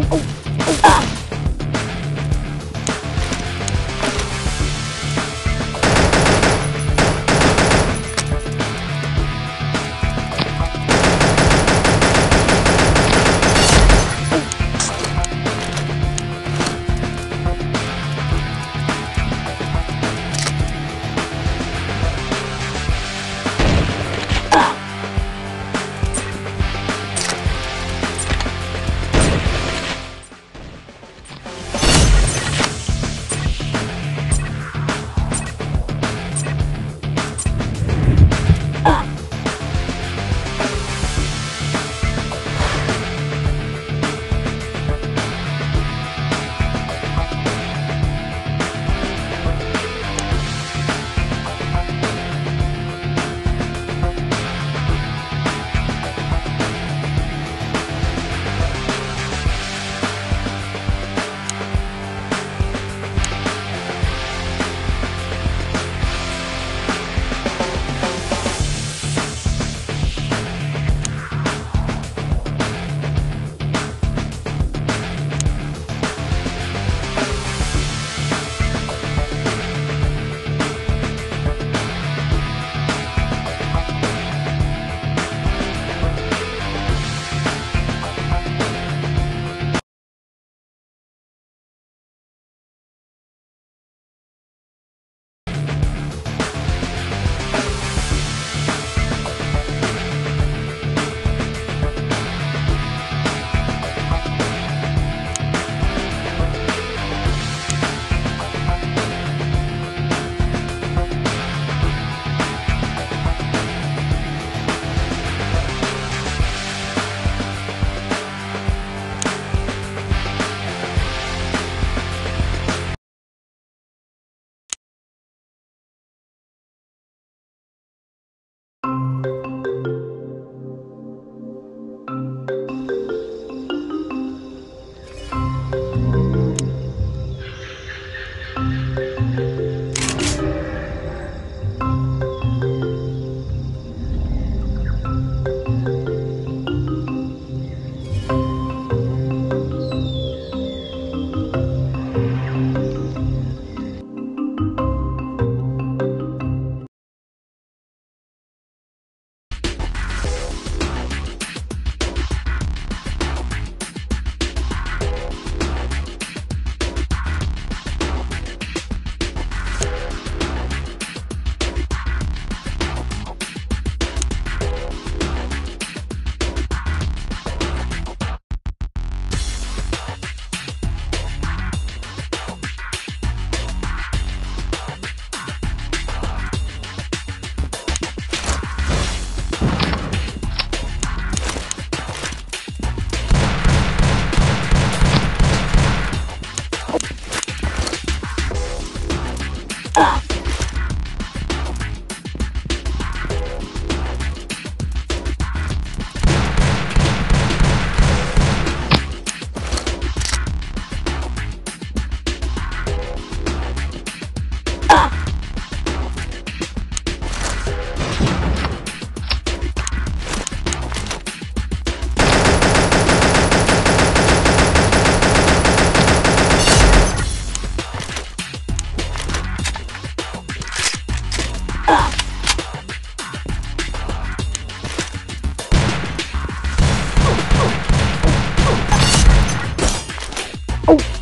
Ah! Oh!